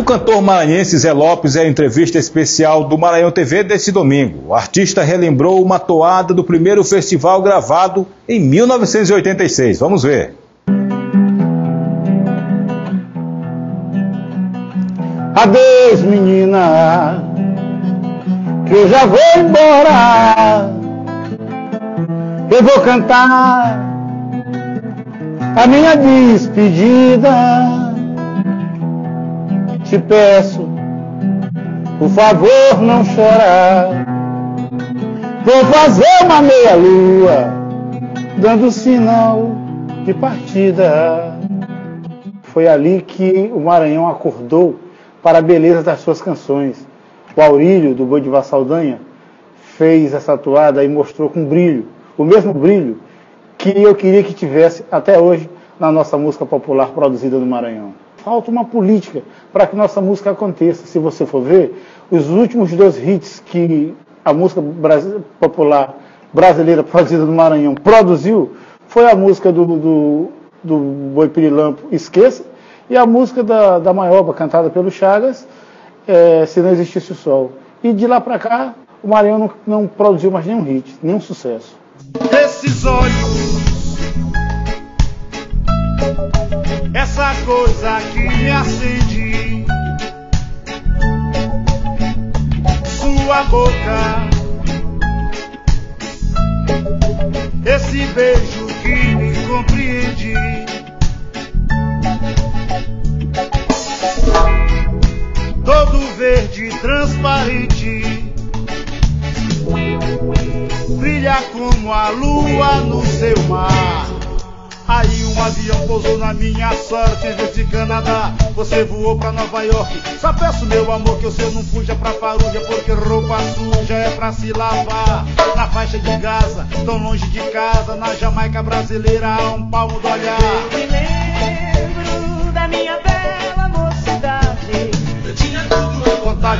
O cantor maranhense Zé Lopes é a entrevista especial do Maranhão TV desse domingo. O artista relembrou uma toada do primeiro festival gravado em 1986. Vamos ver. Adeus, menina, que eu já vou embora. Eu vou cantar a minha despedida te peço, por favor, não chorar. Vou fazer uma meia-lua, dando sinal de partida. Foi ali que o Maranhão acordou para a beleza das suas canções. O Aurílio, do Boi de Vassaldanha, fez essa toada e mostrou com brilho, o mesmo brilho que eu queria que tivesse até hoje na nossa música popular produzida no Maranhão. Falta uma política para que nossa música aconteça. Se você for ver, os últimos dois hits que a música popular brasileira produzida no Maranhão produziu foi a música do, do, do Boi Pirilampo Esqueça e a música da, da Maioba, cantada pelo Chagas, é, Se Não Existisse o Sol. E de lá para cá, o Maranhão não, não produziu mais nenhum hit, nenhum sucesso. Esses olhos essa coisa que me acende. Sua boca, esse beijo que me compreende. Todo verde transparente, brilha como a lua no seu mar. Aí um avião pousou na minha sorte em de Canadá. Você voou pra Nova York. Só peço, meu amor, que seu não fuja pra Faruja, porque roupa suja é pra se lavar. Na faixa de Gaza, tão longe de casa, na Jamaica brasileira, a um palmo do olhar.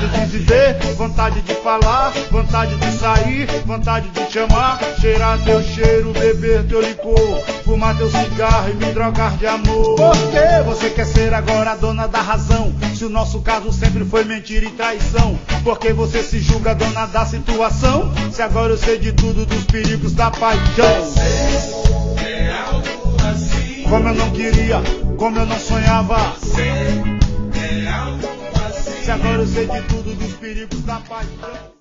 Vontade de viver, vontade de falar, vontade de sair, vontade de te amar, cheirar teu cheiro, beber teu licor, fumar teu cigarro e me drogar de amor. Por que você quer ser agora a dona da razão? Se o nosso caso sempre foi mentira e traição, por que você se julga dona da situação? Se agora eu sei de tudo dos perigos da paixão. Como eu não queria, como eu não sonhava. Se agora eu sei de tudo dos perigos da paixão.